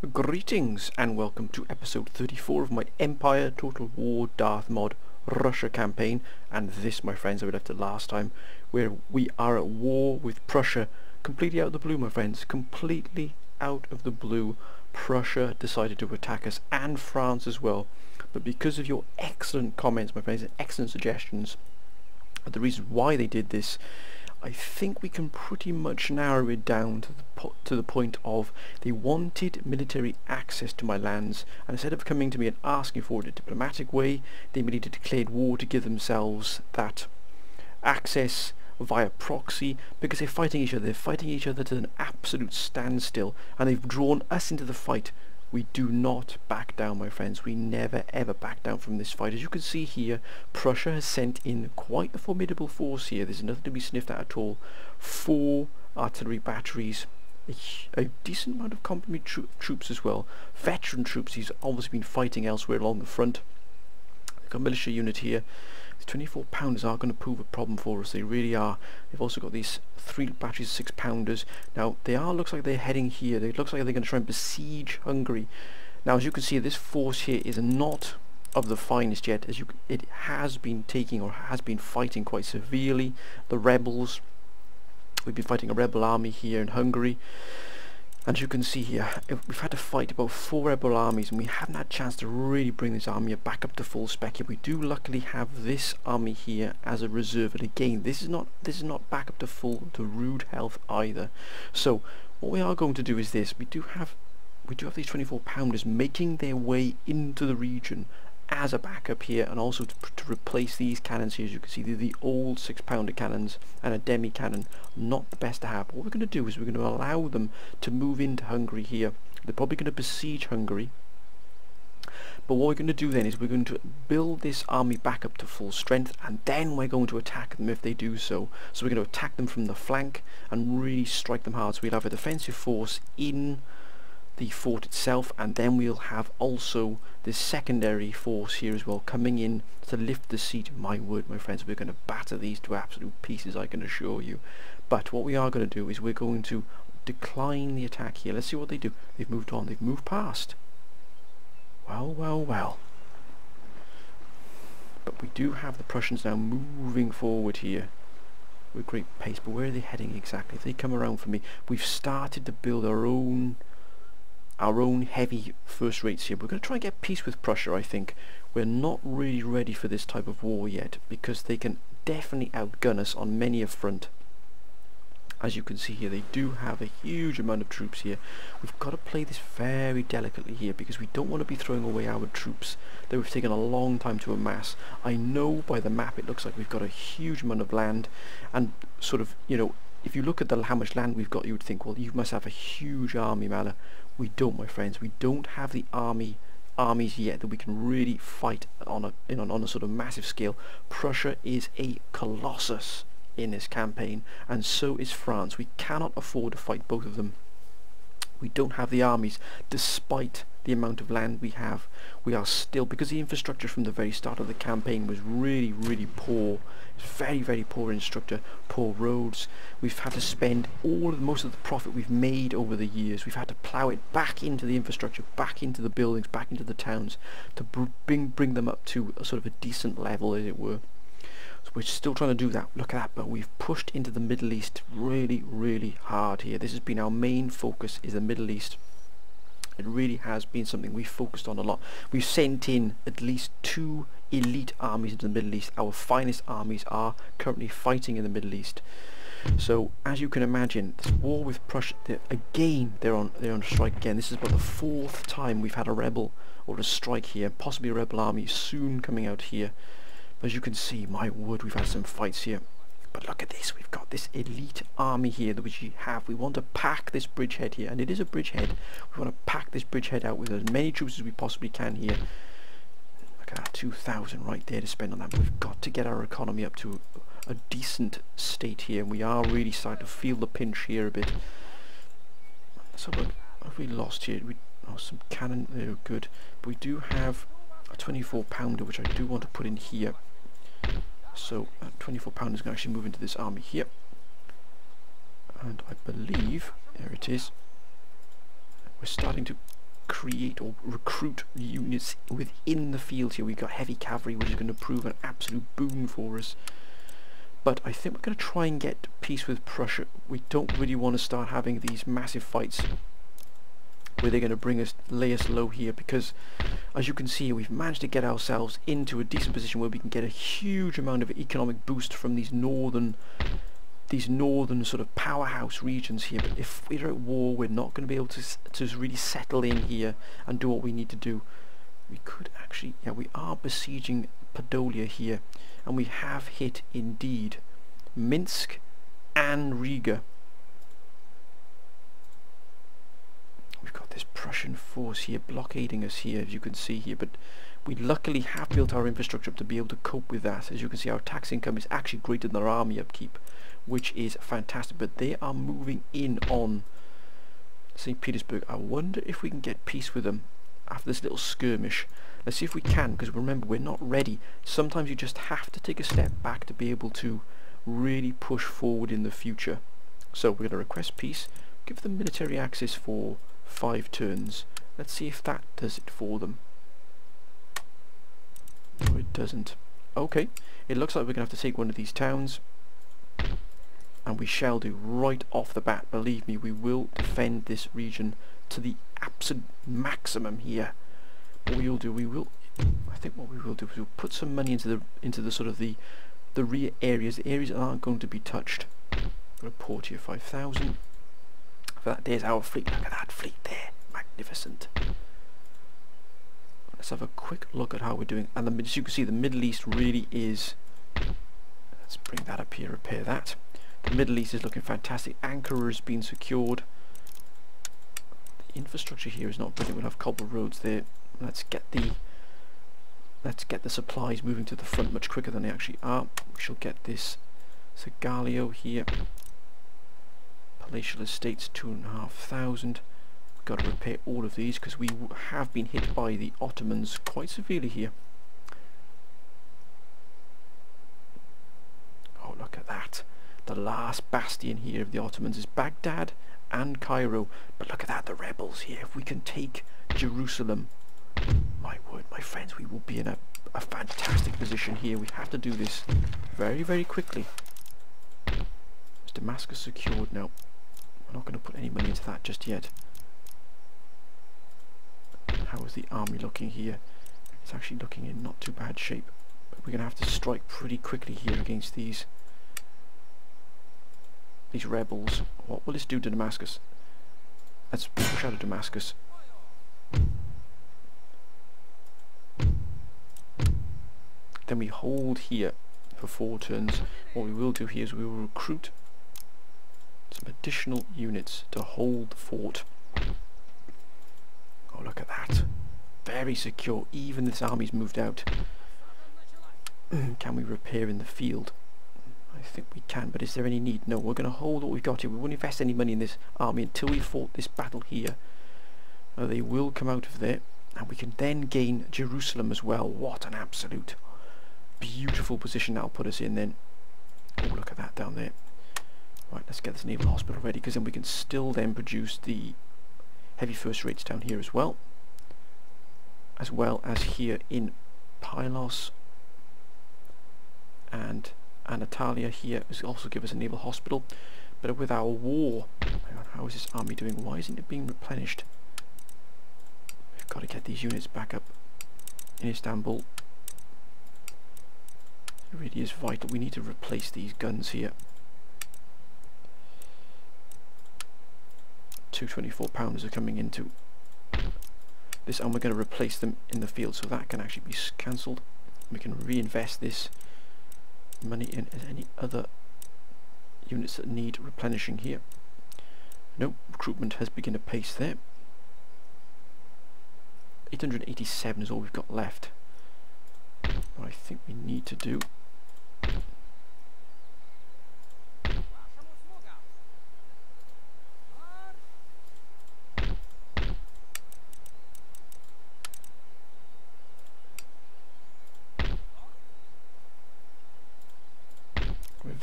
Greetings and welcome to episode 34 of my Empire Total War Darth Mod Russia campaign. And this my friends I would left it last time where we are at war with Prussia. Completely out of the blue my friends. Completely out of the blue Prussia decided to attack us and France as well. But because of your excellent comments my friends and excellent suggestions the reason why they did this I think we can pretty much narrow it down to the, to the point of they wanted military access to my lands. And instead of coming to me and asking for it in a diplomatic way they merely declared war to give themselves that access via proxy because they're fighting each other. They're fighting each other to an absolute standstill and they've drawn us into the fight we do not back down, my friends. We never ever back down from this fight. As you can see here, Prussia has sent in quite a formidable force here. There's nothing to be sniffed at at all. Four artillery batteries, a, a decent amount of company tro troops as well. Veteran troops. He's obviously been fighting elsewhere along the front. Got a militia unit here. 24 pounders are going to prove a problem for us. They really are. They've also got these three batteries of six pounders. Now they are looks like they're heading here. It looks like they're going to try and besiege Hungary. Now as you can see, this force here is not of the finest yet. As you, it has been taking or has been fighting quite severely. The rebels. We've been fighting a rebel army here in Hungary. As you can see here, uh, we've had to fight about four rebel armies and we haven't had a chance to really bring this army back up to full spec yet. We do luckily have this army here as a reserve and again this is not this is not back up to full to rude health either. So what we are going to do is this, we do have we do have these 24 pounders making their way into the region as a backup here and also to, to, replace these cannons here. As you can see they're the old six pounder cannons and a demi cannon not the best to have. What we're going to do is we're going to allow them to move into Hungary here. They're probably going to besiege Hungary. But what we're going to do then is we're going to build this army back up to full strength and then we're going to attack them if they do so. So we're going to attack them from the flank and really strike them hard. So we'll have a defensive force in the fort itself and then we'll have also this secondary force here as well coming in to lift the siege. My word my friends we're going to batter these to absolute pieces I can assure you. But what we are going to do is we're going to decline the attack here. Let's see what they do. They've moved on. They've moved past. Well well well. But we do have the Prussians now moving forward here with great pace. But where are they heading exactly? If they come around for me. We've started to build our own our own heavy first rates here. We're going to try and get peace with Prussia, I think. We're not really ready for this type of war yet, because they can definitely outgun us on many a front. As you can see here, they do have a huge amount of troops here. We've got to play this very delicately here, because we don't want to be throwing away our troops that we've taken a long time to amass. I know by the map it looks like we've got a huge amount of land, and sort of, you know, if you look at the, how much land we've got, you would think, well, you must have a huge army, Mala. We don't, my friends. We don't have the army armies yet that we can really fight on a on a sort of massive scale. Prussia is a colossus in this campaign, and so is France. We cannot afford to fight both of them. We don't have the armies, despite the amount of land we have. We are still, because the infrastructure from the very start of the campaign was really, really poor. It's very, very poor infrastructure, poor roads. We've had to spend all of most of the profit we've made over the years. We've had to plough it back into the infrastructure, back into the buildings, back into the towns to bring bring them up to a sort of a decent level, as it were. So we're still trying to do that. Look at that, but we've pushed into the Middle East really, really hard here. This has been our main focus, is the Middle East. It really has been something we've focused on a lot. We've sent in at least two elite armies into the Middle East. Our finest armies are currently fighting in the Middle East. So as you can imagine, this war with Prussia, they're, again they're on they're on strike again. This is about the fourth time we've had a rebel or a strike here, possibly a rebel army soon coming out here. But as you can see, my word, we've had some fights here. But look at this, we've got this elite army here that we have. We want to pack this bridgehead here, and it is a bridgehead. We want to pack this bridgehead out with as many troops as we possibly can here. Look at that, 2,000 right there to spend on that. We've got to get our economy up to a decent state here. And we are really starting to feel the pinch here a bit. So look, have we lost here? We oh, some cannon, they're good. But we do have a 24 pounder, which I do want to put in here. So uh, 24 pound is going to actually move into this army here. And I believe, there it is, we're starting to create or recruit units within the field here. We've got heavy cavalry, which is going to prove an absolute boon for us. But I think we're going to try and get peace with Prussia. We don't really want to start having these massive fights where they're going to bring us, lay us low here because as you can see we've managed to get ourselves into a decent position where we can get a huge amount of economic boost from these northern these northern sort of powerhouse regions here. But if we're at war we're not going to be able to, to really settle in here and do what we need to do. We could actually yeah we are besieging Podolia here and we have hit indeed Minsk and Riga we've got this Prussian force here blockading us here as you can see here but we luckily have built our infrastructure to be able to cope with that as you can see our tax income is actually greater than our army upkeep which is fantastic. But they are moving in on St. Petersburg. I wonder if we can get peace with them after this little skirmish. Let's see if we can, because remember, we're not ready. Sometimes you just have to take a step back to be able to really push forward in the future. So we're going to request peace, give them military access for five turns. Let's see if that does it for them. No, it doesn't. Okay, it looks like we're going to have to take one of these towns and we shall do right off the bat believe me we will defend this region to the absolute maximum here what we will do we will I think what we will do is we'll put some money into the into the sort of the the rear areas the areas that aren't going to be touched report here 5,000 there's our fleet look at that fleet there magnificent let's have a quick look at how we're doing and the, as you can see the Middle East really is let's bring that up here repair that the Middle East is looking fantastic. Ankara has been secured. The infrastructure here is not brilliant. We'll have cobble roads there. Let's get the let's get the supplies moving to the front much quicker than they actually are. We shall get this Segalio here. Palatial estates, two and a half thousand. We've got to repair all of these because we have been hit by the Ottomans quite severely here. Oh, look at that. The last bastion here of the Ottomans is Baghdad and Cairo. But look at that, the rebels here. If we can take Jerusalem, my word, my friends, we will be in a, a fantastic position here. We have to do this very, very quickly. Damascus secured? No. We're not going to put any money into that just yet. How is the army looking here? It's actually looking in not too bad shape. But we're going to have to strike pretty quickly here against these these rebels. What will this do to Damascus? Let's push out of Damascus. Then we hold here for four turns. What we will do here is we will recruit some additional units to hold the fort. Oh, look at that. Very secure. Even this army's moved out. Can we repair in the field? I think we can, but is there any need? No, we're going to hold what we've got here. We won't invest any money in this army until we've fought this battle here. Uh, they will come out of there, and we can then gain Jerusalem as well. What an absolute beautiful position that'll put us in then. Oh, look at that down there. Right, let's get this naval hospital ready, because then we can still then produce the heavy first rates down here as well. As well as here in Pylos and Anatolia here is also give us a naval hospital. But with our war, how is this army doing? Why isn't it being replenished? We've got to get these units back up in Istanbul. It really is vital. We need to replace these guns here. 224 pounds are coming into this and we're going to replace them in the field so that can actually be cancelled. We can reinvest this money in any other units that need replenishing here. No, recruitment has begun to pace there. 887 is all we've got left. What I think we need to do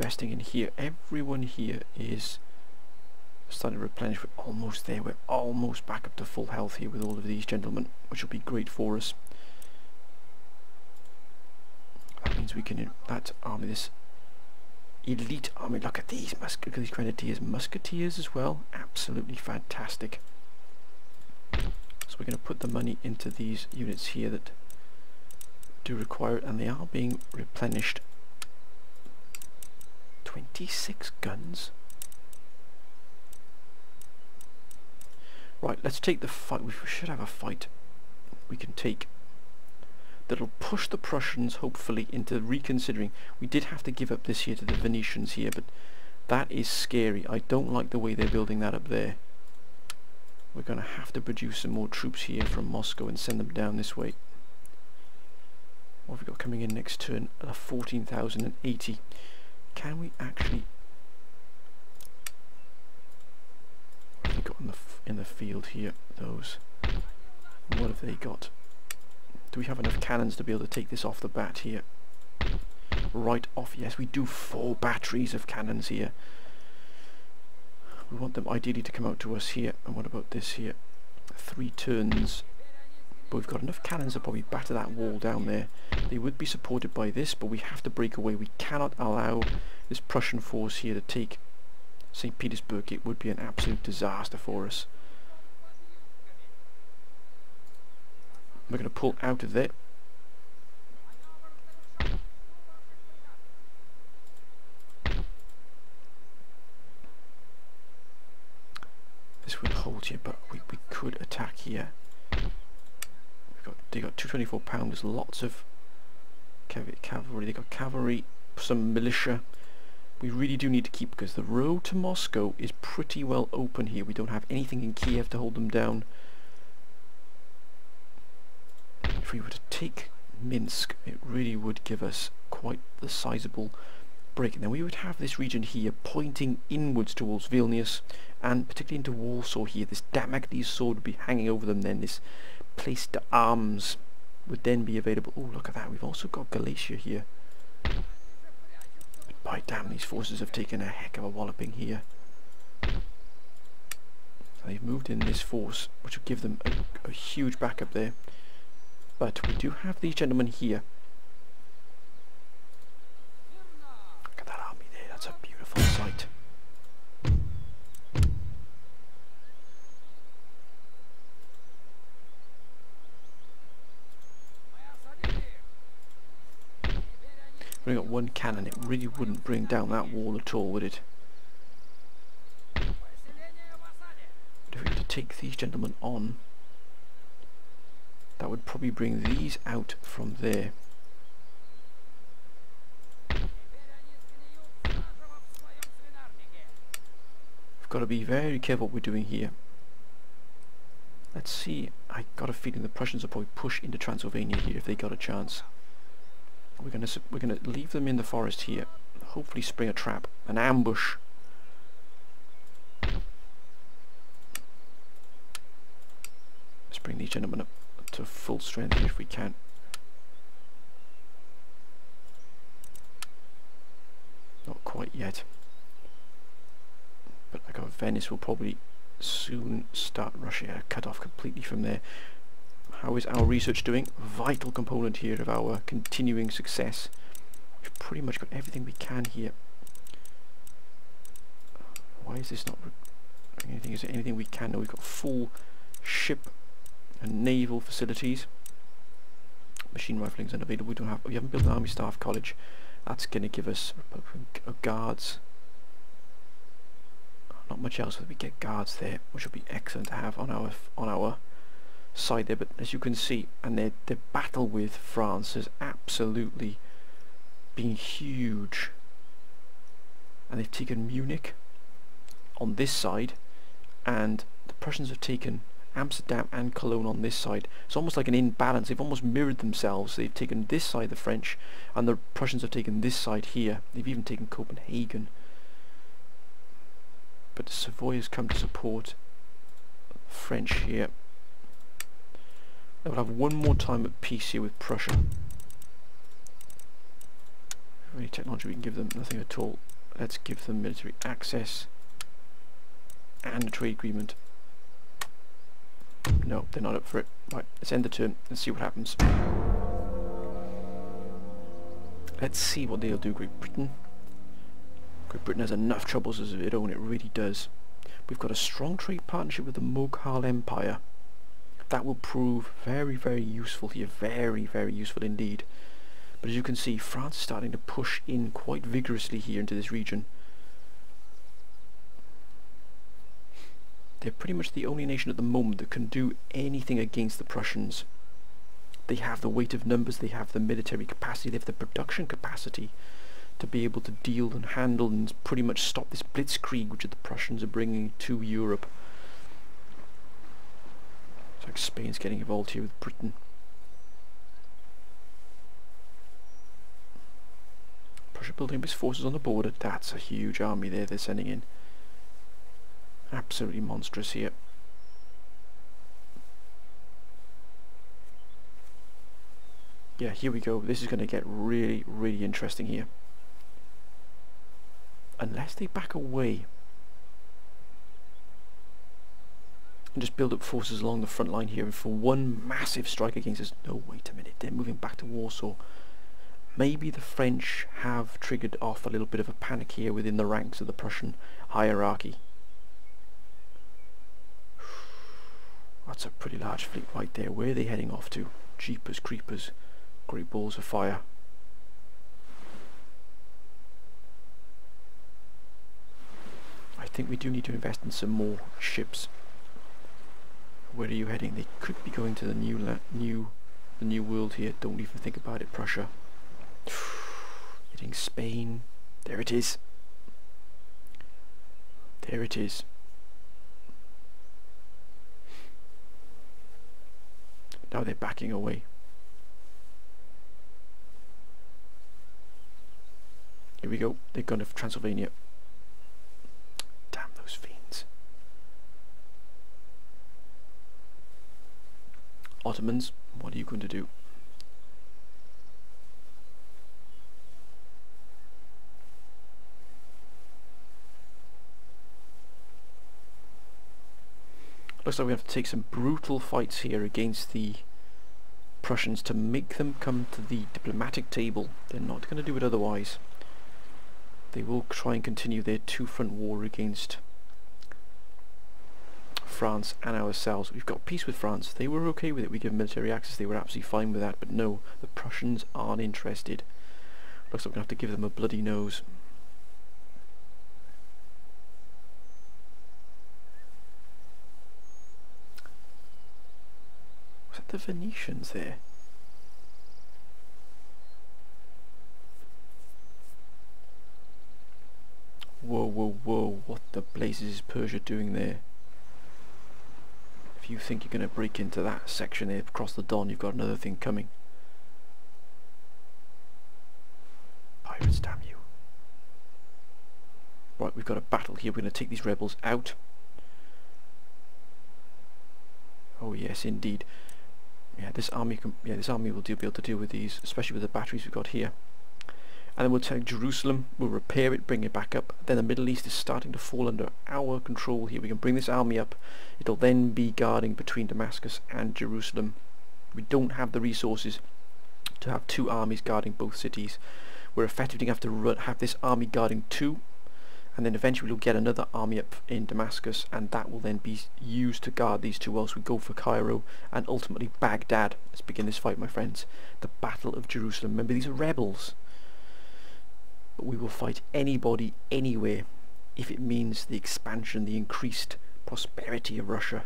investing in here. Everyone here is starting to replenish. We're almost there. We're almost back up to full health here with all of these gentlemen, which will be great for us. That means we can, that army, this elite army, look at these, at these grenadiers, musketeers as well, absolutely fantastic. So we're going to put the money into these units here that do require it, and they are being replenished. 26 guns? Right, let's take the fight. We should have a fight we can take that'll push the Prussians hopefully into reconsidering. We did have to give up this here to the Venetians here, but that is scary. I don't like the way they're building that up there. We're going to have to produce some more troops here from Moscow and send them down this way. What have we got coming in next turn? Uh, 14,080. Can we actually... What have we got in the, in the field here? Those. What have they got? Do we have enough cannons to be able to take this off the bat here? Right off, yes, we do four batteries of cannons here. We want them ideally to come out to us here. And what about this here? Three turns. But we've got enough cannons to probably batter that wall down there. They would be supported by this, but we have to break away. We cannot allow this Prussian force here to take St. Petersburg. It would be an absolute disaster for us. We're going to pull out of there. This would hold here, but we, we could attack here. Got they got 224 pounders, lots of cavalry. They got cavalry, some militia. We really do need to keep because the road to Moscow is pretty well open here. We don't have anything in Kiev to hold them down if we were to take Minsk, it really would give us quite the sizable break. And then we would have this region here pointing inwards towards Vilnius, and particularly into Warsaw here. This Damocles sword would be hanging over them then. This place to arms would then be available. Oh, look at that. We've also got Galicia here. By damn, these forces have taken a heck of a walloping here. they've moved in this force, which will give them a, a huge backup there. But we do have these gentlemen here. Look at that army there, that's a beautiful sight. We got one cannon, it really wouldn't bring down that wall at all, would it? If we were to take these gentlemen on, that would probably bring these out from there. We've got to be very careful what we're doing here. Let's see, I got a feeling the Prussians will probably push into Transylvania here if they got a chance. We're gonna we're gonna leave them in the forest here. Hopefully spring a trap, an ambush. Let's bring these gentlemen up to full strength if we can. Not quite yet. But I got Venice will probably soon start Russia cut off completely from there. How is our research doing? Vital component here of our continuing success. We've pretty much got everything we can here. Why is this not anything? Is there anything we can? No, we've got full ship and naval facilities. Machine rifling is unavailable. We don't have. We haven't built an army staff college. That's going to give us uh, guards. Not much else, but we get guards there, which will be excellent to have on our on our side there. But as you can see, and their the battle with France has absolutely been huge. And they've taken Munich on this side, and the Prussians have taken Amsterdam and Cologne on this side. It's almost like an imbalance. They've almost mirrored themselves. They've taken this side, the French, and the Prussians have taken this side here. They've even taken Copenhagen. But the Savoy has come to support French here. They will have one more time at peace here with Prussia. Any technology we can give them? Nothing at all. Let's give them military access and a trade agreement. No, they're not up for it. Right, let's end the turn and see what happens. Let's see what they'll do, Great Britain. Great Britain has enough troubles as its own, it really does. We've got a strong trade partnership with the Mughal Empire. That will prove very, very useful here. Very, very useful indeed. But as you can see, France is starting to push in quite vigorously here into this region. They're pretty much the only nation at the moment that can do anything against the Prussians. They have the weight of numbers, they have the military capacity, they have the production capacity to be able to deal and handle and pretty much stop this blitzkrieg which the Prussians are bringing to Europe. Like Spain's getting involved here with Britain. Prussia building up its forces on the border. That's a huge army there they're sending in. Absolutely monstrous here. Yeah, here we go. This is going to get really, really interesting here. Unless they back away and just build up forces along the front line here and for one massive strike against us. No, wait a minute, they're moving back to Warsaw. Maybe the French have triggered off a little bit of a panic here within the ranks of the Prussian hierarchy. That's a pretty large fleet right there. Where are they heading off to? Jeepers creepers. Great balls of fire. I think we do need to invest in some more ships. Where are you heading? They could be going to the new new the new world here. Don't even think about it, Prussia. Hitting Spain. There it is. There it is. Now they're backing away. Here we go. They're going to Transylvania. Damn those fiends. Ottomans, what are you going to do? Looks like we have to take some brutal fights here against the Prussians to make them come to the diplomatic table. They're not going to do it otherwise. They will try and continue their two-front war against France and ourselves. We've got peace with France. They were okay with it. We give military access. They were absolutely fine with that. But no, the Prussians aren't interested. Looks like we're going to have to give them a bloody nose. Was that the Venetians there? Whoa, whoa, whoa, what the blazes is Persia doing there? If you think you're going to break into that section here across the Don, you've got another thing coming. Pirates, damn you. Right, we've got a battle here. We're going to take these rebels out. Oh yes, indeed yeah, this army can, yeah, this army will do, be able to deal with these, especially with the batteries we've got here. And then we'll take Jerusalem, we'll repair it, bring it back up. Then the Middle East is starting to fall under our control here. We can bring this army up. It'll then be guarding between Damascus and Jerusalem. We don't have the resources to have two armies guarding both cities. We're effectively going to have to have this army guarding two and then eventually we'll get another army up in Damascus and that will then be used to guard these two whilst we go for Cairo and ultimately Baghdad. Let's begin this fight my friends. The Battle of Jerusalem. Remember these are rebels. But we will fight anybody anywhere if it means the expansion, the increased prosperity of Russia.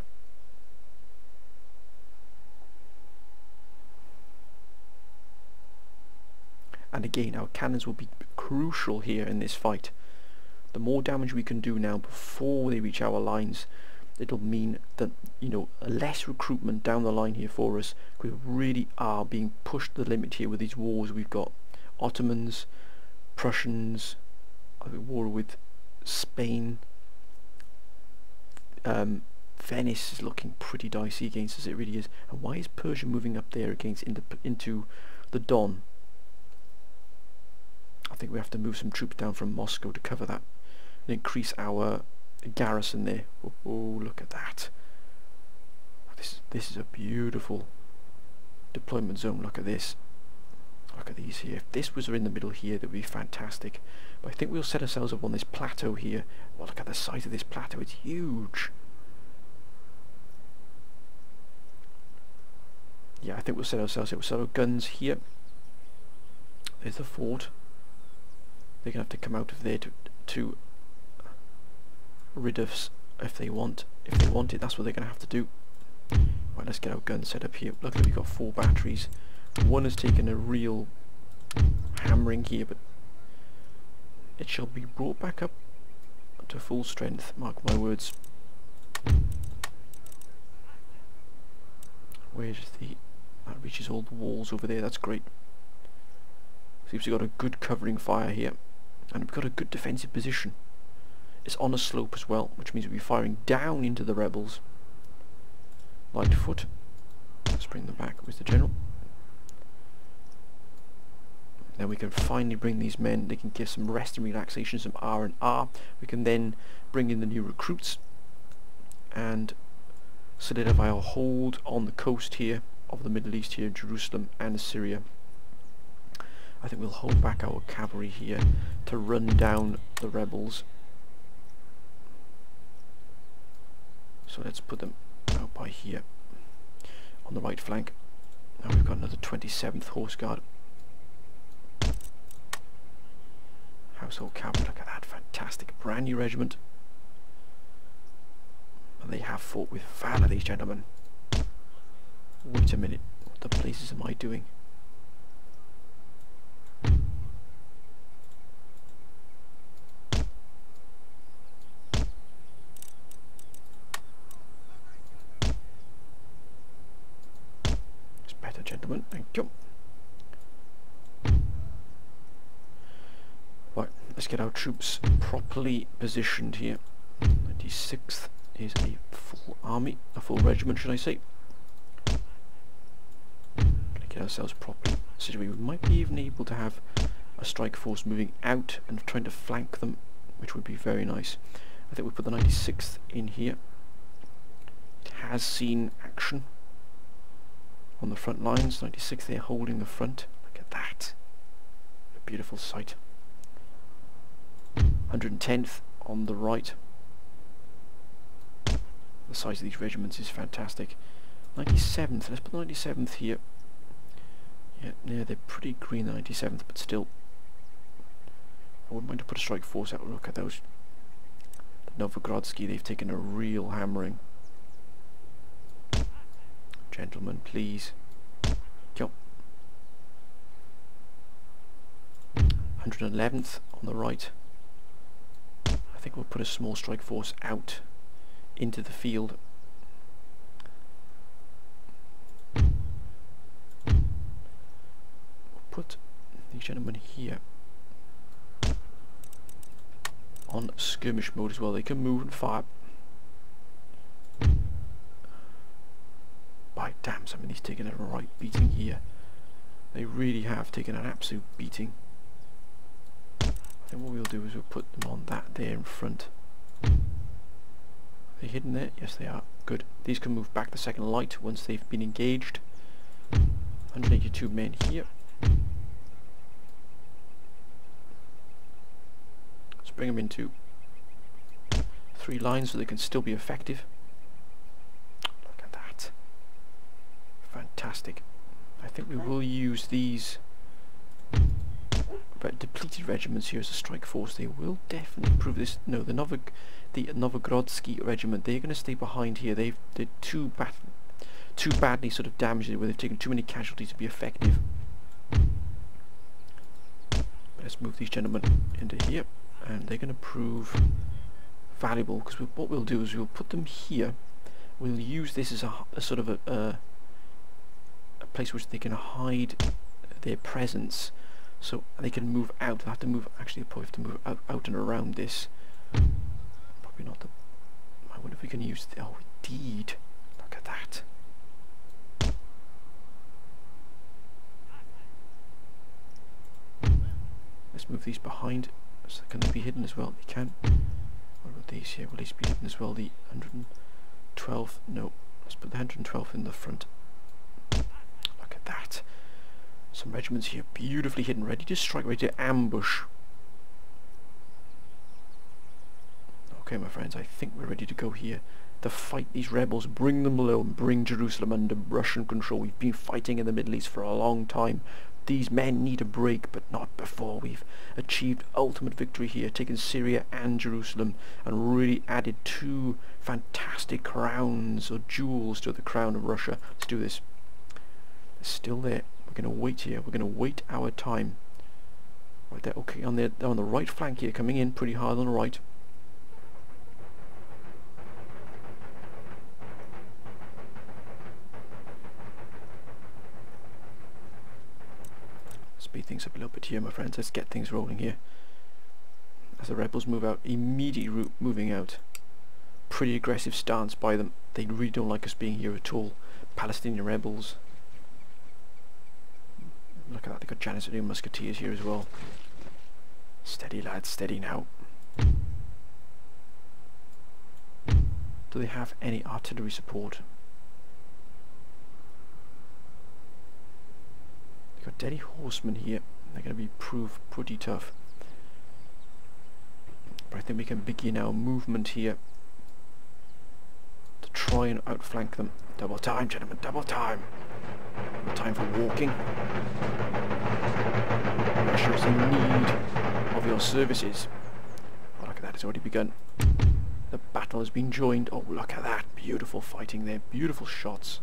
And again, our cannons will be crucial here in this fight. The more damage we can do now before they reach our lines it'll mean that you know less recruitment down the line here for us. We really are being pushed to the limit here with these wars we've got. Ottomans Prussians a war with Spain um, Venice is looking pretty dicey against us it really is and why is Persia moving up there against into, into the Don I think we have to move some troops down from Moscow to cover that and increase our garrison there. Oh, oh, look at that. This this is a beautiful deployment zone. Look at this. Look at these here. If this was in the middle here, that would be fantastic. But I think we'll set ourselves up on this plateau here. Well, look at the size of this plateau. It's huge. Yeah, I think we'll set ourselves up. Our guns here. There's the fort. They're going to have to come out of there to, to rid us if they want. If they want it, that's what they're going to have to do. Right, let's get our gun set up here. Luckily we've got four batteries. One has taken a real hammering here, but it shall be brought back up to full strength, mark my words. Where's the... that reaches all the walls over there, that's great. Seems we've got a good covering fire here, and we've got a good defensive position. It's on a slope as well, which means we'll be firing down into the rebels. Lightfoot. Let's bring them back with the general. Then we can finally bring these men, they can give some rest and relaxation, some R and R. We can then bring in the new recruits and solidify our hold on the coast here of the Middle East here, Jerusalem and Syria. I think we'll hold back our cavalry here to run down the rebels. So let's put them out by here on the right flank. Now we've got another 27th Horse Guard. Household Cavalry, look at that, fantastic, brand new regiment. And they have fought with valour, these gentlemen. Wait a minute, what the places am I doing? Get our troops properly positioned here. 96th is a full army, a full regiment should I say. Get ourselves properly situated. We might be even able to have a strike force moving out and trying to flank them, which would be very nice. I think we put the 96th in here. It has seen action on the front lines. 96th they're holding the front. Look at that. A beautiful sight. 110th on the right. The size of these regiments is fantastic. 97th, let's put 97th here. Yeah, yeah, they're pretty green, 97th, but still. I wouldn't mind to put a strike force out. Look at those. The Novogrodsky, they've taken a real hammering. Gentlemen, please. Go. 111th on the right. I think we'll put a small strike force out into the field. We'll put these gentlemen here on skirmish mode as well. They can move and fire. By damn, somebody's taken a right beating here. They really have taken an absolute beating. Then what we'll do is we'll put them on that there in front. Are they hidden there? Yes they are. Good. These can move back the second light once they've been engaged. 182 men here. Let's bring them into three lines so they can still be effective. Look at that. Fantastic. I think we will use these but depleted regiments here as a strike force, they will definitely prove this. No, the Novog the Novogrodsky regiment, they're going to stay behind here. They've they're too bad, too badly sort of damaged where they've taken too many casualties to be effective. Let's move these gentlemen into here, and they're going to prove valuable because what we'll do is we'll put them here. We'll use this as a, a sort of a, a a place which they can hide their presence so they can move out. They have to move. Actually, probably have to move out, out and around this. Probably not the. I wonder if we can use. The, oh, indeed. Look at that. Let's move these behind. So can they be hidden as well? They can. What about these here? Will these be hidden as well? The 112th? No. Let's put the 112th in the front. Look at that. Some regiments here beautifully hidden, ready to strike, ready to ambush. Okay, my friends, I think we're ready to go here to fight these rebels, bring them low and bring Jerusalem under Russian control. We've been fighting in the Middle East for a long time. These men need a break, but not before we've achieved ultimate victory here, taken Syria and Jerusalem, and really added two fantastic crowns or jewels to the crown of Russia. Let's do this. It's still there. We're going to wait here. We're going to wait our time. Right there. Okay, on the on the right flank here, coming in pretty hard on the right. speed things up a little bit here my friends let's get things rolling here as the rebels move out immediately moving out pretty aggressive stance by them they really don't like us being here at all Palestinian rebels look at that they've got Janissary musketeers here as well steady lads steady now do they have any artillery support They got Deli Horsemen here. They're going to be proof pretty tough. But I think we can begin our movement here to try and outflank them. Double time, gentlemen, double time. Time for walking. Russia is in need of your services. Oh, look at that, it's already begun. The battle has been joined. Oh, look at that. Beautiful fighting there. Beautiful shots.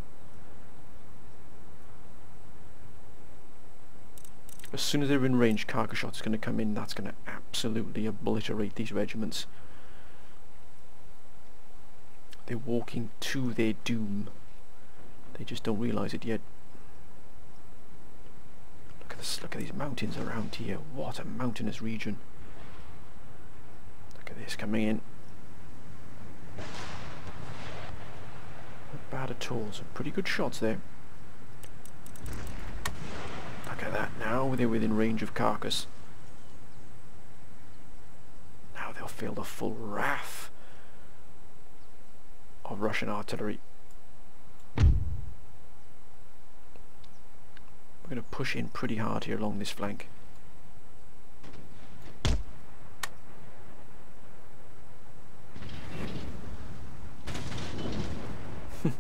As soon as they're in range, Carcass shot's going to come in. That's going to absolutely obliterate these regiments. They're walking to their doom. They just don't realise it yet. Look at this. Look at these mountains around here. What a mountainous region. Look at this coming in. Not bad at all. Some pretty good shots there. Look at that now, they're within range of Carcass. Now they'll feel the full wrath of Russian artillery. Going to push in pretty hard here along this flank.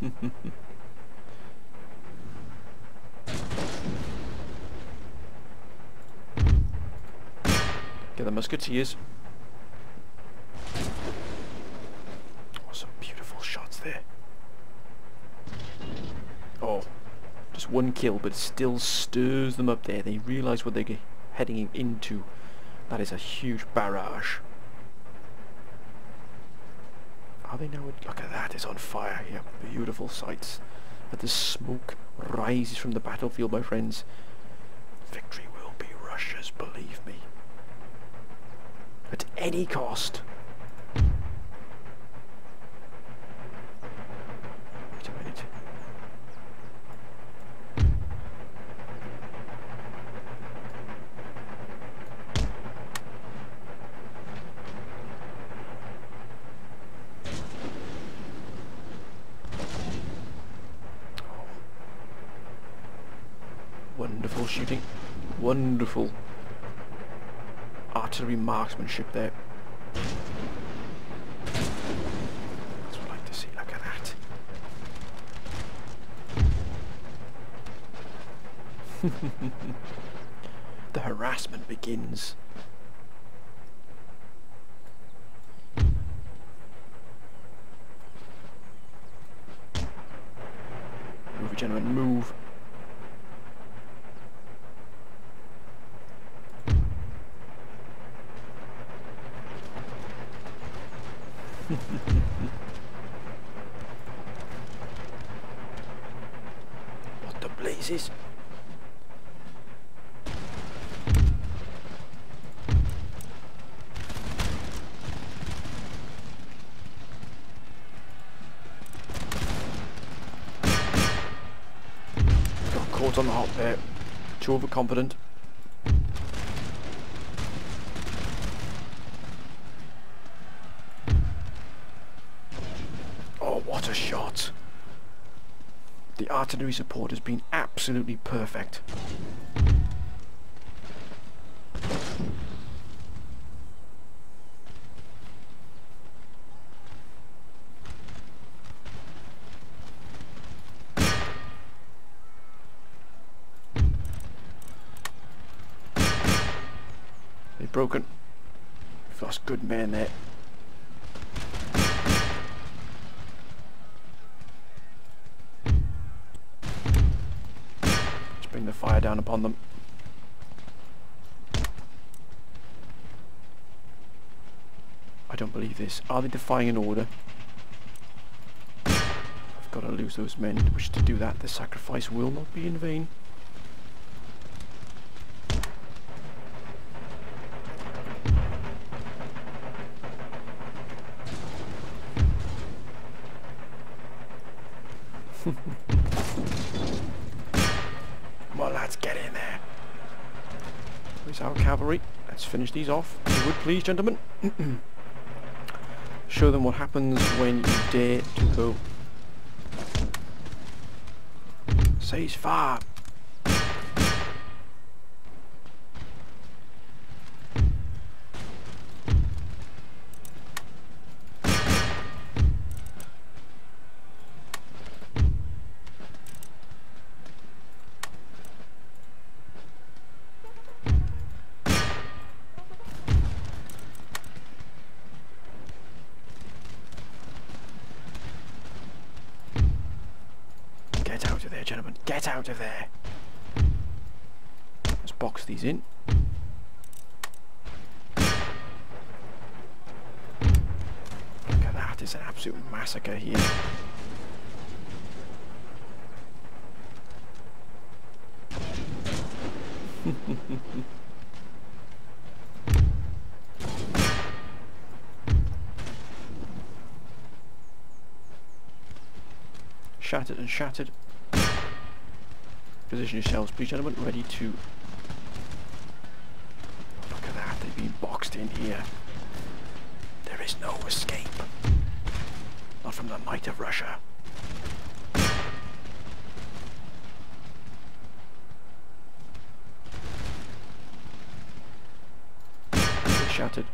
Get the musketeers. Oh, some beautiful shots there. Oh, one kill, but still stirs them up there. They realise what they're heading into. That is a huge barrage. Are they now? Look at that, it's on fire here. Beautiful sights. But the smoke rises from the battlefield, my friends. Victory will be Russia's, believe me at any cost. Wait a minute. Wonderful shooting. Wonderful artillery marksmanship there. That's what I like to see, look at that. the harassment begins. Move, gentlemen, move. The blazes? Got caught on the hop there. Too overconfident. Artillery support has been absolutely perfect. They've broken. We've lost good men there. Let's bring the fire down upon them. This. Are they defying an order? I've got to lose those men which to do that. The sacrifice will not be in vain. On lads, get in there. Where's our cavalry? Let's finish these off. If you would please, gentlemen. Show them what happens when you dare to go. Says far. Out of there. Let's box these in. Look at that. It's an absolute massacre here. Shattered and shattered. Position yourselves, please, gentlemen. Ready to... Look at that. They've been boxed in here. There is no escape. Not from the might of Russia. Shattered.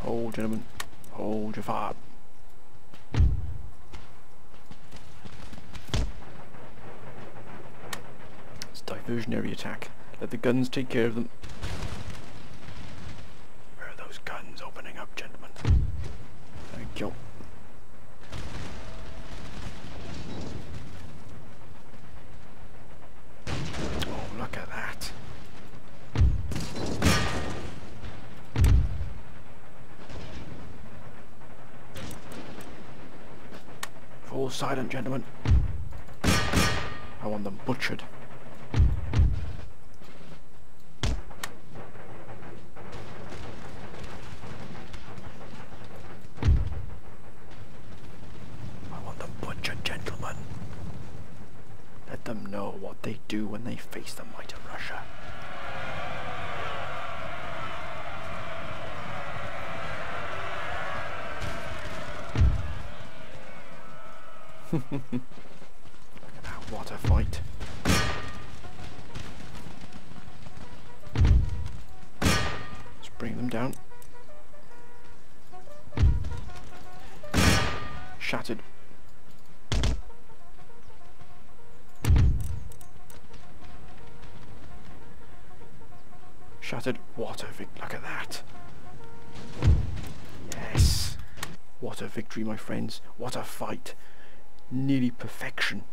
Hold, gentlemen. Hold your fire. It's diversionary attack. Let the guns take care of them. Where are those guns opening up, gentlemen? Thank you. Oh, look at that. Fall silent, gentlemen. I want them butchered. Victory, my friends. What a fight. Nearly perfection.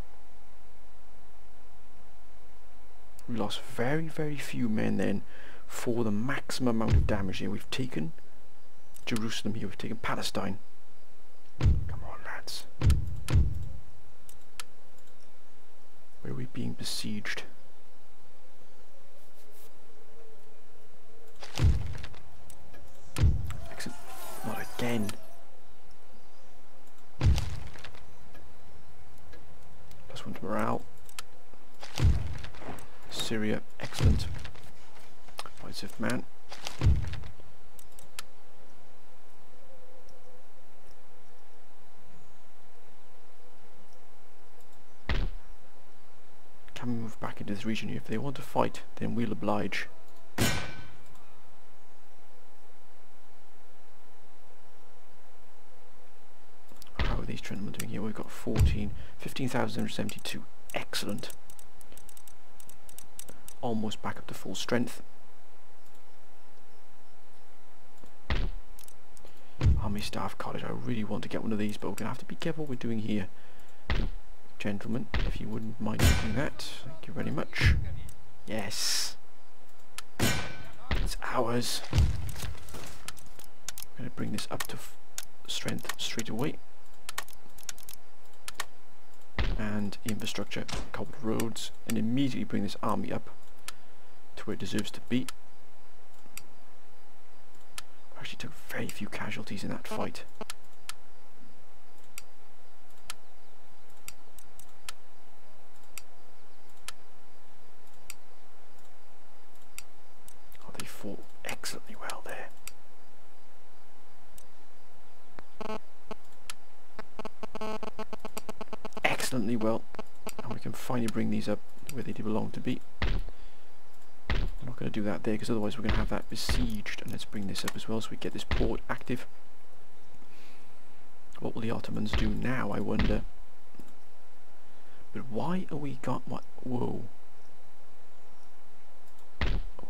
We lost very, very few men then for the maximum amount of damage here. We've taken Jerusalem here, we've taken Palestine. Come on, lads. Where are we being besieged? Excellent. Not again. Plus one to morale. Syria, excellent. White of man. can move back into this region. If they want to fight, then we'll oblige. How are these gentlemen doing here? We've got 14, 15,072. Excellent. Almost back up to full strength. Army Staff College. I really want to get one of these, but we're going to have to be careful what we're doing here. Gentlemen, if you wouldn't mind doing that. Thank you very much. Yes. It's ours. I'm going to bring this up to strength straight away. And infrastructure, cobbled roads, and immediately bring this army up to where it deserves to be. Actually took very few casualties in that fight. Oh, they fought excellently well there. Excellently well. And we can finally bring these up where they do belong to be. I'm not going to do that there because otherwise we're going to have that besieged. And let's bring this up as well so we get this port active. What will the Ottomans do now, I wonder? But why are we got what? Whoa.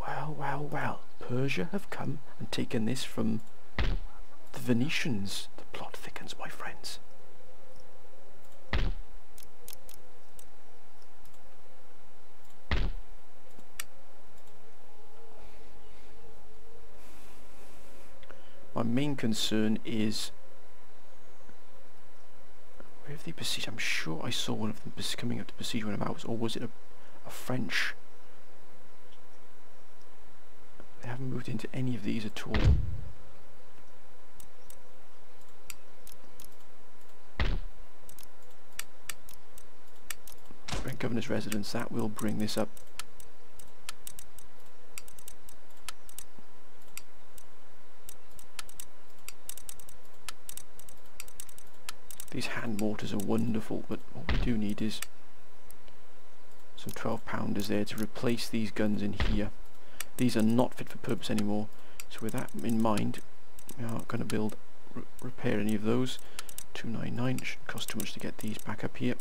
Well, well, well. Persia have come and taken this from the Venetians. The plot thickens, my friends. My main concern is where have they besieged? I'm sure I saw one of them coming up to besiege one of ours, or was it a, a French? They haven't moved into any of these at all. Governor's residence, that will bring this up These hand mortars are wonderful, but what we do need is some 12 pounders there to replace these guns in here. These are not fit for purpose anymore, so with that in mind, we aren't going to build, repair any of those. 299 shouldn't cost too much to get these back up here.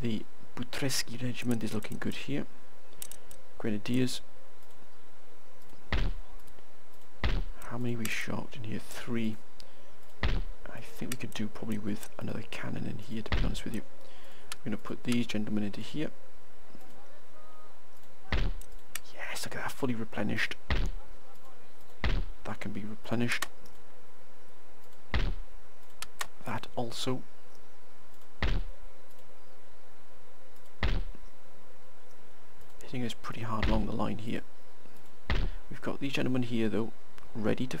The Butyrsky regiment is looking good here. Grenadiers. How many we shot in here? Three think we could do probably with another cannon in here, to be honest with you. I'm going to put these gentlemen into here. Yes, look at that, fully replenished. That can be replenished. That also. Hitting us pretty hard along the line here. We've got these gentlemen here though, ready to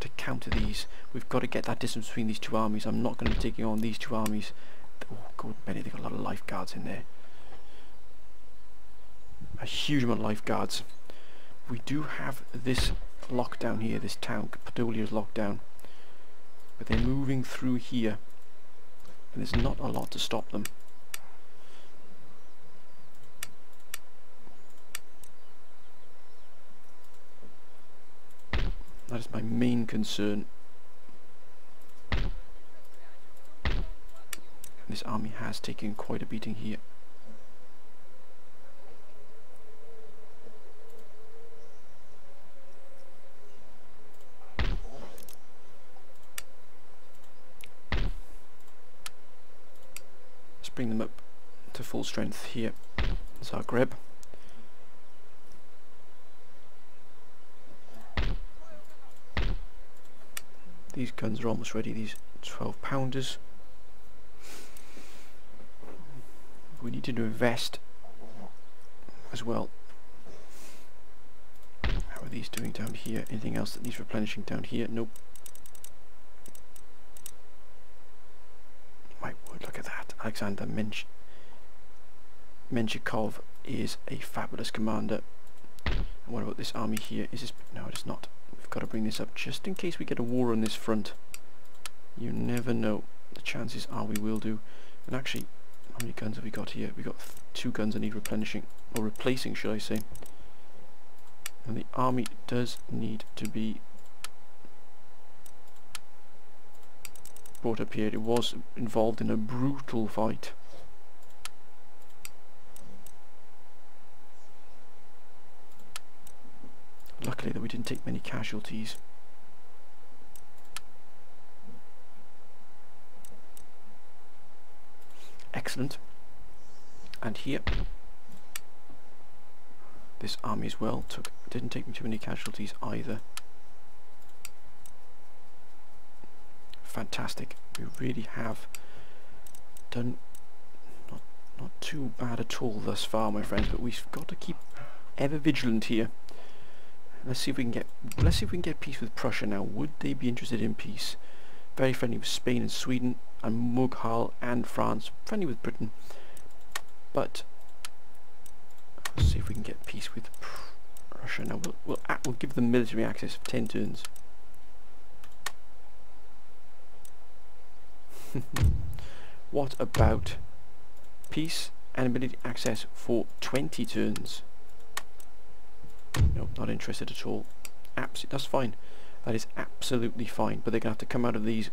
to counter these. We've got to get that distance between these two armies. I'm not going to be taking on these two armies. Oh, God, Benny, they've got a lot of lifeguards in there. A huge amount of lifeguards. We do have this lockdown here, this town. Podolia is locked down. But they're moving through here. And there's not a lot to stop them. That is my main concern. This army has taken quite a beating here. Let's bring them up to full strength here. Zagreb. These guns are almost ready, these 12 pounders. We need to invest as well. How are these doing down here? Anything else that needs replenishing down here? Nope. My word, look at that. Alexander Mench Menshikov is a fabulous commander. And what about this army here? Is this... no, it is not. We've got to bring this up just in case we get a war on this front. You never know. The chances are we will do. And actually, How many guns have we got here? We got two guns that need replenishing, or replacing should I say. And the army does need to be brought up here. It was involved in a brutal fight. Luckily that we didn't take many casualties. Excellent. And here, this army as well took didn't take too many casualties either. Fantastic. We really have done not not too bad at all thus far, my friends. But we've got to keep ever vigilant here. Let's see if we can get let's see if we can get peace with Prussia now. Would they be interested in peace? Very friendly with Spain and Sweden and Mughal and France. Friendly with Britain. But let's see if we can get peace with Prussia now. We'll we'll, we'll give them military access for ten turns. what about peace and ability access for 20 turns? No, not interested at all. Absolutely, that's fine. That is absolutely fine. But they're gonna have to come out of these.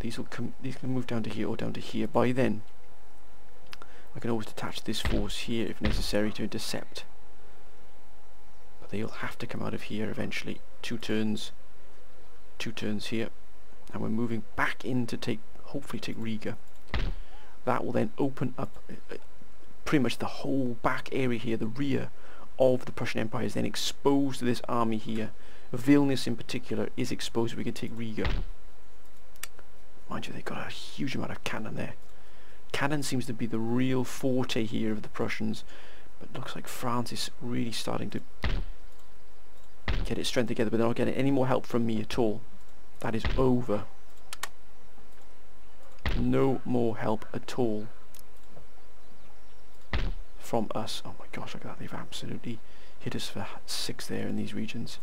These will come. These can move down to here or down to here. By then, I can always detach this force here if necessary to intercept. But they'll have to come out of here eventually. Two turns. Two turns here. And we're moving back in to take, hopefully take Riga. That will then open up uh, pretty much the whole back area here, the rear of the Prussian Empire is then exposed to this army here. Vilnius in particular is exposed, we can take Riga. Mind you, they've got a huge amount of cannon there. Cannon seems to be the real forte here of the Prussians, but looks like France is really starting to get its strength together, but they're not getting any more help from me at all. That is over. No more help at all from us. Oh my gosh, look at that. They've absolutely hit us for six there in these regions.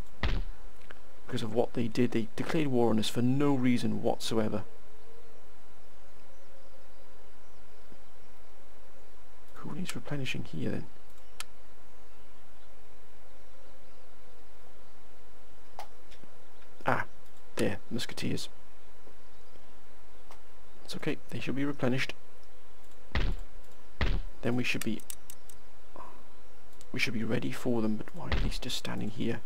Because of what they did. They declared war on us for no reason whatsoever. Who needs replenishing here then? Ah, there, musketeers. It's okay, they should be replenished. Then we should be we should be ready for them, but why are they just standing here?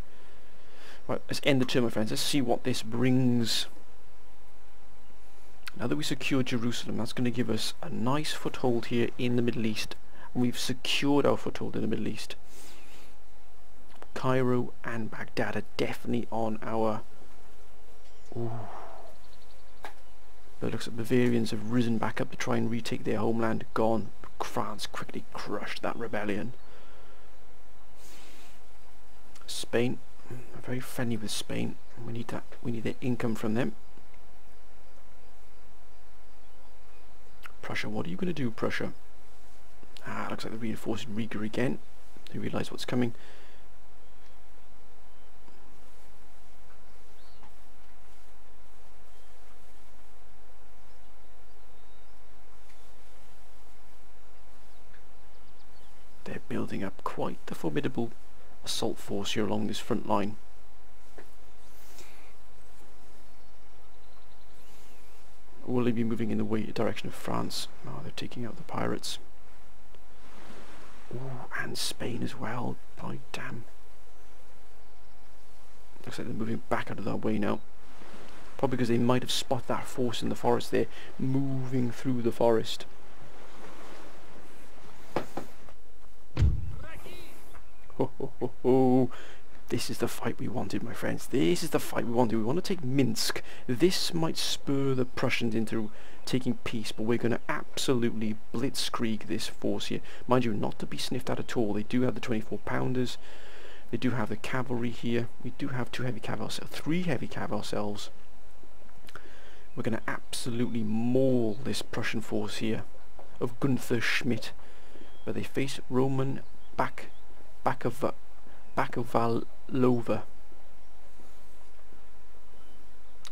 Right, let's end the turn, my friends. Let's see what this brings. Now that we secured Jerusalem, that's going to give us a nice foothold here in the Middle East. And we've secured our foothold in the Middle East. Cairo and Baghdad are definitely on our... Ooh. But it looks like Bavarians have risen back up to try and retake their homeland. Gone. France quickly crushed that rebellion. Spain, very friendly with Spain. We need that. We need the income from them. Prussia, what are you going to do, Prussia? Ah, looks like they're reinforcing Riga again. They realise what's coming. They're building up quite the formidable assault force here along this front line. Will they be moving in the way direction of France? Oh, they're taking out the pirates. Ooh, and Spain as well. By damn. Looks like they're moving back out of that way now. Probably because they might have spotted that force in the forest there, moving through the forest. Ho, ho, ho. This is the fight we wanted, my friends. This is the fight we wanted. We want to take Minsk. This might spur the Prussians into taking peace, but we're going to absolutely blitzkrieg this force here. Mind you, not to be sniffed at at all. They do have the 24 pounders. They do have the cavalry here. We do have two heavy cav ourselves, three heavy cav ourselves. We're going to absolutely maul this Prussian force here of Gunther Schmidt. But they face Roman back Bakova, uh, Bakovalova.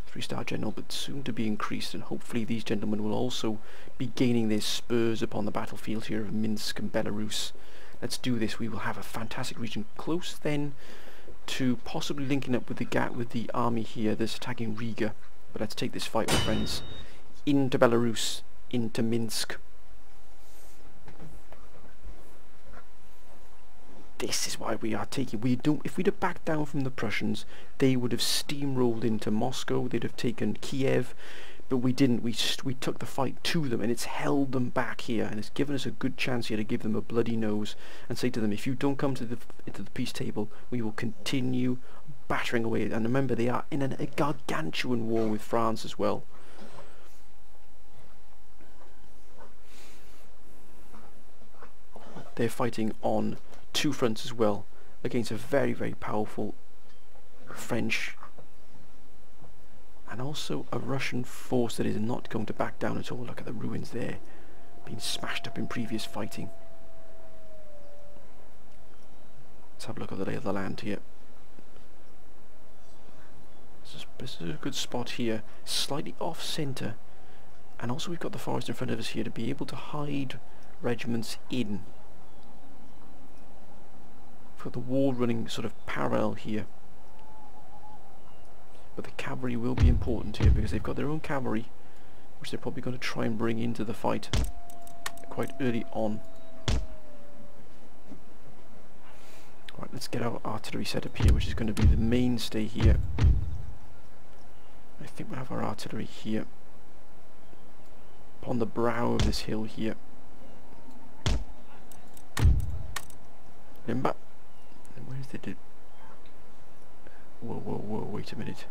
three-star general, but soon to be increased, and hopefully these gentlemen will also be gaining their spurs upon the battlefield here of Minsk and Belarus. Let's do this. We will have a fantastic region close then to possibly linking up with the gap with the army here that's attacking Riga. But let's take this fight, my friends, into Belarus, into Minsk. This is why we are taking. We don't. If we'd have backed down from the Prussians, they would have steamrolled into Moscow. They'd have taken Kiev, but we didn't. We we took the fight to them, and it's held them back here, and it's given us a good chance here to give them a bloody nose and say to them, if you don't come to the into the peace table, we will continue battering away. And remember, they are in an, a gargantuan war with France as well. They're fighting on two fronts as well against a very very powerful French and also a Russian force that is not going to back down at all. Look at the ruins there being smashed up in previous fighting. Let's have a look at the lay of the land here. This is, this is a good spot here, slightly off centre and also we've got the forest in front of us here to be able to hide regiments in got the wall running sort of parallel here. But the cavalry will be important here because they've got their own cavalry which they're probably going to try and bring into the fight quite early on. Right, let's get our artillery set up here which is going to be the mainstay here. I think we'll have our artillery here upon the brow of this hill here. Limba did Whoa, whoa, whoa, wait a minute.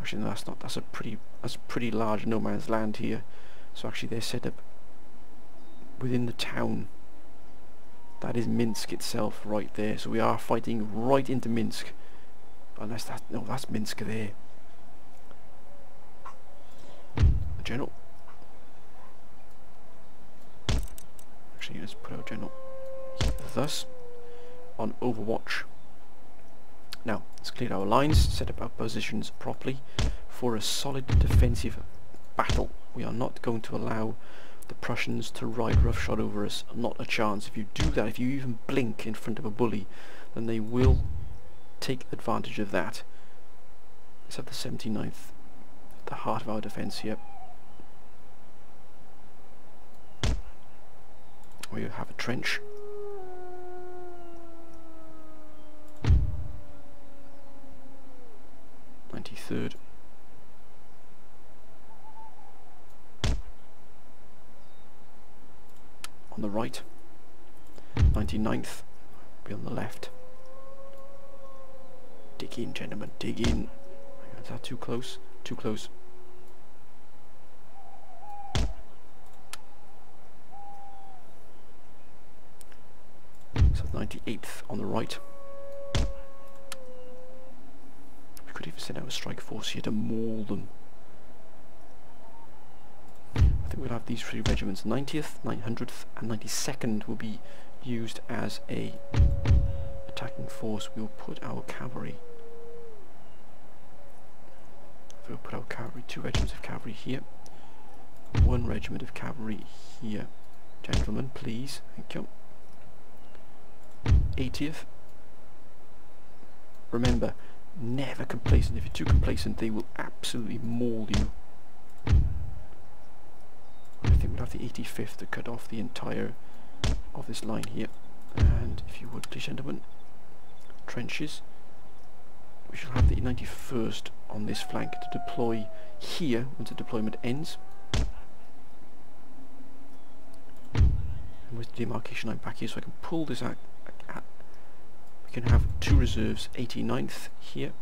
Actually, no, that's not, that's a pretty, that's pretty large no man's land here. So actually they're set up within the town. That is Minsk itself right there. So we are fighting right into Minsk. Unless that, no, that's Minsk there. The general. Actually, let's put our general thus on Overwatch. Now, let's clear our lines, set up our positions properly for a solid defensive battle. We are not going to allow the Prussians to ride roughshod over us. Not a chance. If you do that, if you even blink in front of a bully, then they will take advantage of that. Let's have the 79th, at the heart of our defence here. We have a trench 23rd. On the right. 99th. Be on the left. Dig in, gentlemen, dig in. Is that too close? Too close. So 98th on the right. Could even send out a strike force here to maul them. I think we'll have these three regiments. 90th, 900th and 92nd will be used as a attacking force. We'll put our cavalry. We'll put our cavalry, two regiments of cavalry here. One regiment of cavalry here. Gentlemen, please. Thank you. 80th. Remember, never complacent. If you're too complacent, they will absolutely maul you. I think we'll have the 85th to cut off the entire of this line here. And if you would, please, gentlemen, trenches. We shall have the 91st on this flank to deploy here once the deployment ends. And with the demarcation line back here so I can pull this out can have two reserves, 89th here.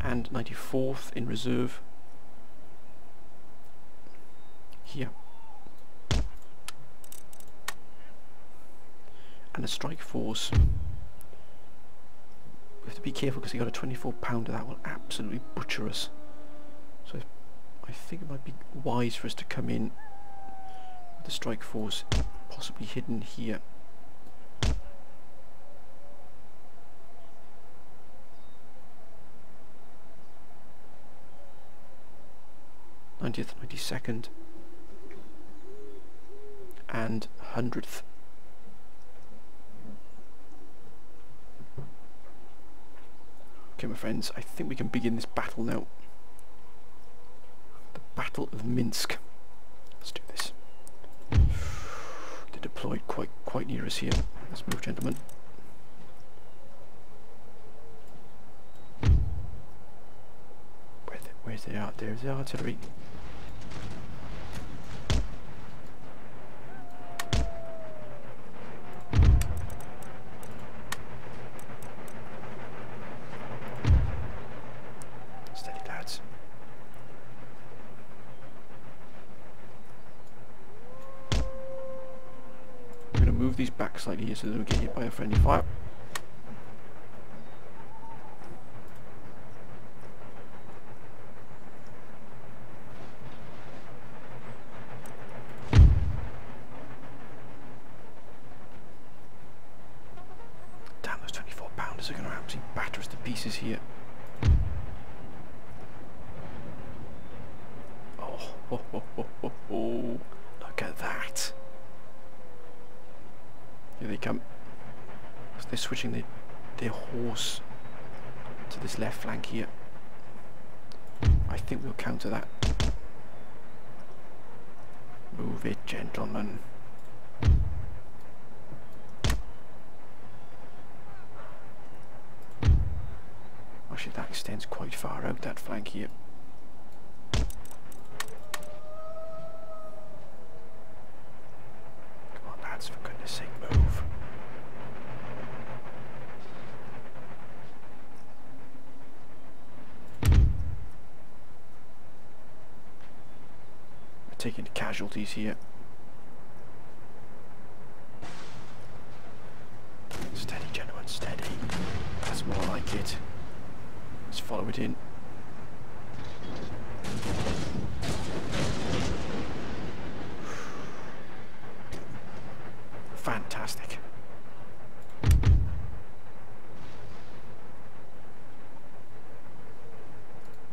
And 94th in reserve here. And a strike force. We have to be careful because they got a 24 pounder that will absolutely butcher us. So I think it might be wise for us to come in the strike force possibly hidden here. Ninetieth, ninety second, and hundredth. Okay, my friends, I think we can begin this battle now. The Battle of Minsk. Let's do this. Deployed quite quite near us here. Let's move, gentlemen. Where the, where's the art? There's the artillery. Steady, lads. I'm going to slightly here so they don't get hit by a friendly fire. Damn, those 24 pounders are going to absolutely batter us to pieces here. Oh, ho, ho, ho, ho, ho. look at that. Here they come. So they're switching their, their horse to this left flank here. I think we'll counter that. Move it, gentlemen. Actually, that extends quite far out, that flank here. Come on, lads, for goodness sake, move. We're casualties here. Steady, gentlemen, steady. That's more like it. Let's follow it in. Fantastic.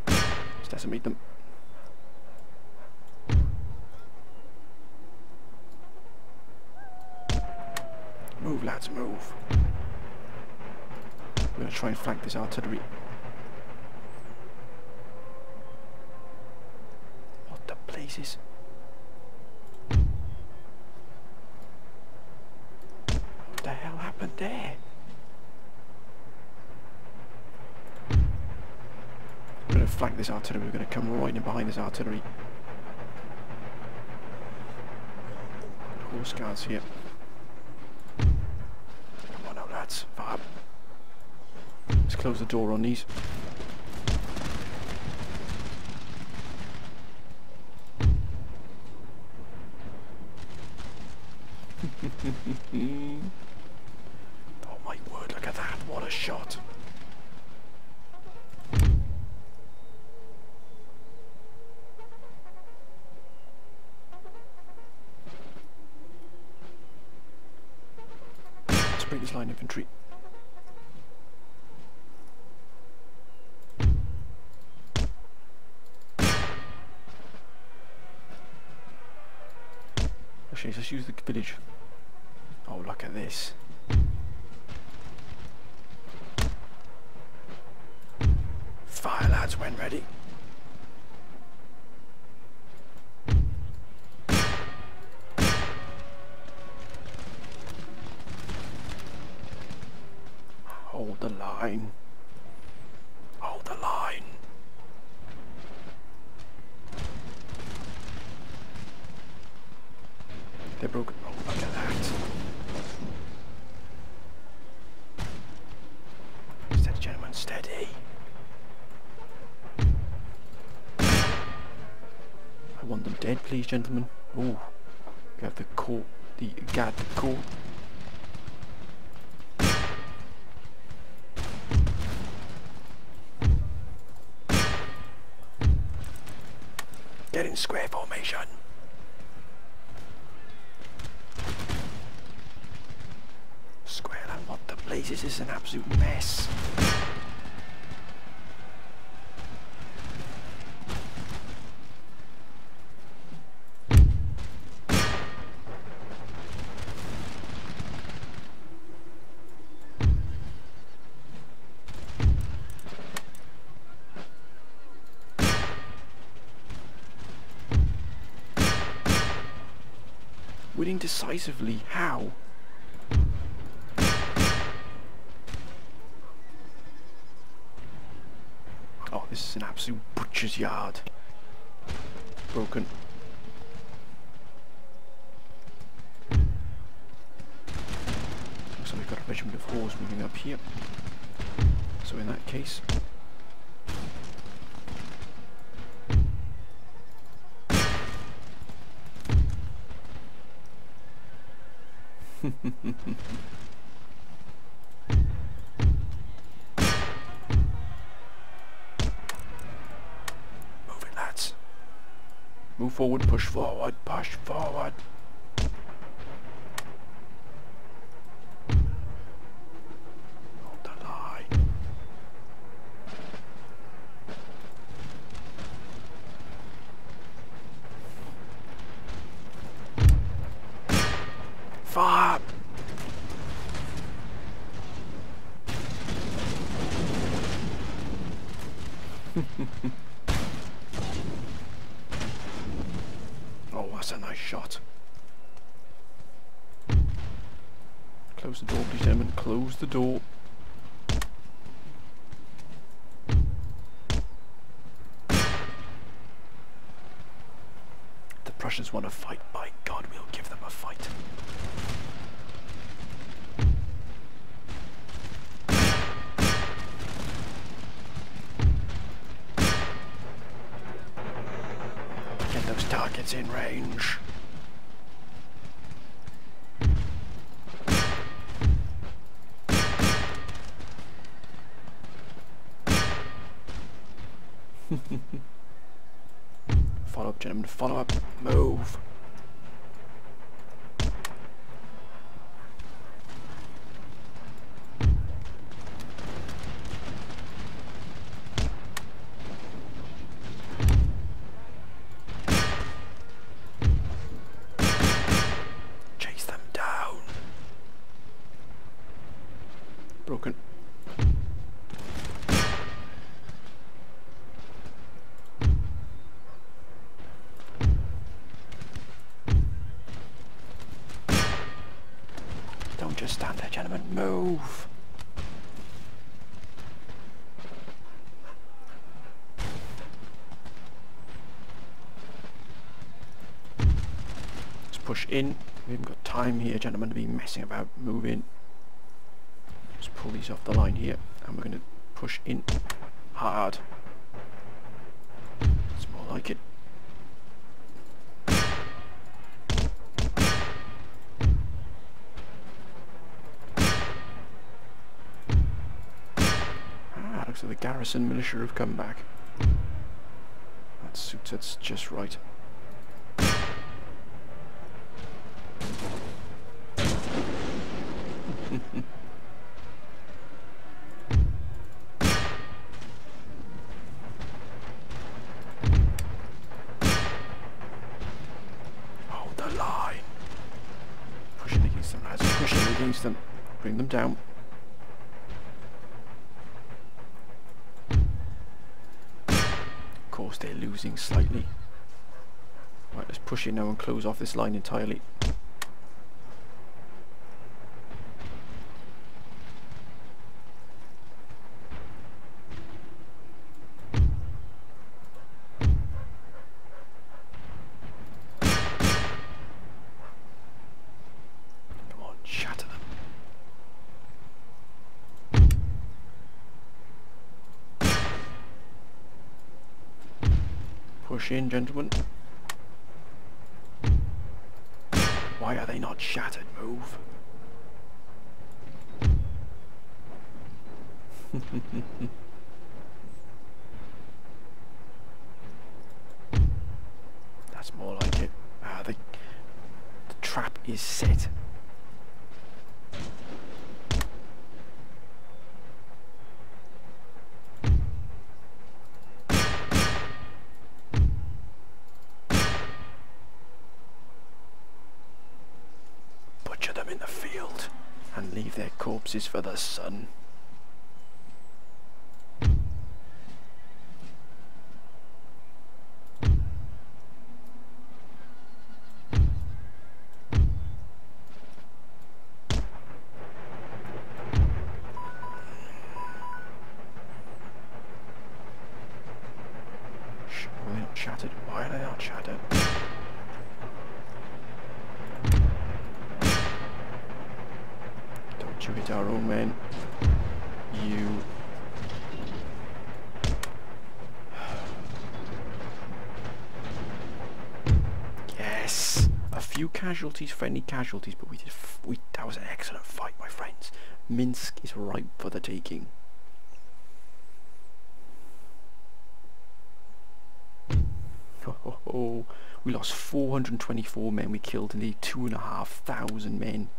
Let's decimate them. Lads, move. We're going to try and flank this artillery. What the blazes? What the hell happened there? We're going to flank this artillery. We're going to come right in behind this artillery. Horse guards here. Fab. Let's close the door on these. Let's please, gentlemen. Oh, we have the court, the gad court. Get in square formation. Square and what the blazes is an absolute mess. Decisively. How? Oh, this is an absolute butcher's yard. Broken. Looks like we've got a regiment of horse moving up here. So in that case... Move it, lads. Move forward, push forward, push forward. Hold the line. Fire! oh, that's a nice shot. Close the door, please, gentlemen. Close the door. The Prussians want to fight. By God, we'll give them a fight. Get those targets in range. In. We haven't got time here, gentlemen, to be messing about. Move in. Let's pull these off the line here. And we're going to push in hard. It's more like it. Ah, looks like the garrison militia have come back. That suits us just right. Losing slightly. Right, let's push in now and close off this line entirely. Come on, shatter them. In, gentlemen. Why are they not shattered? Move. That's more like it. Ah, the, the trap is set. Butcher them in the field and leave corpses for the sun. shattered? Why are they not shattered? Don't you hit our own men. You Yes! A few casualties, friendly casualties, but we did. we that was an excellent fight, my friends. Minsk is ripe for the taking. Oh, we lost 424 men. We killed nearly two and a half thousand men.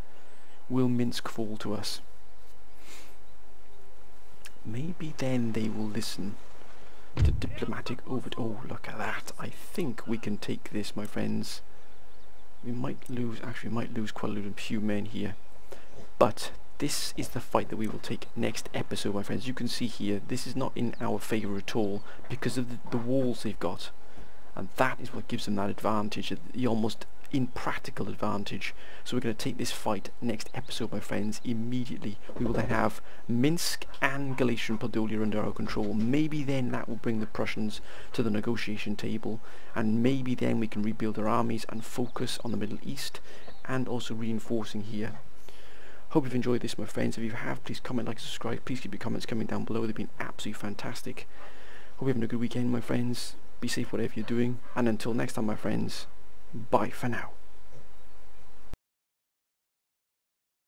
Will Minsk fall to us? Maybe then they will listen to diplomatic over. Oh, look at that! I think we can take this, my friends. We might lose. Actually, we might lose quite a few men here, but this is the fight that we will take next episode, my friends. You can see here, this is not in our favour at all because of the, the walls they've got and that is what gives them that advantage, the almost impractical advantage. So we're going to take this fight next episode, my friends, immediately. We will then have Minsk and Galicia and Podolia under our control. Maybe then that will bring the Prussians to the negotiation table, and maybe then we can rebuild our armies and focus on the Middle East, and also reinforcing here. Hope you've enjoyed this, my friends. If you have, please comment, like, subscribe. Please keep your comments coming down below. They've been absolutely fantastic. Hope you're having a good weekend, my friends. Be safe whatever you're doing. And until next time, my friends, bye for now.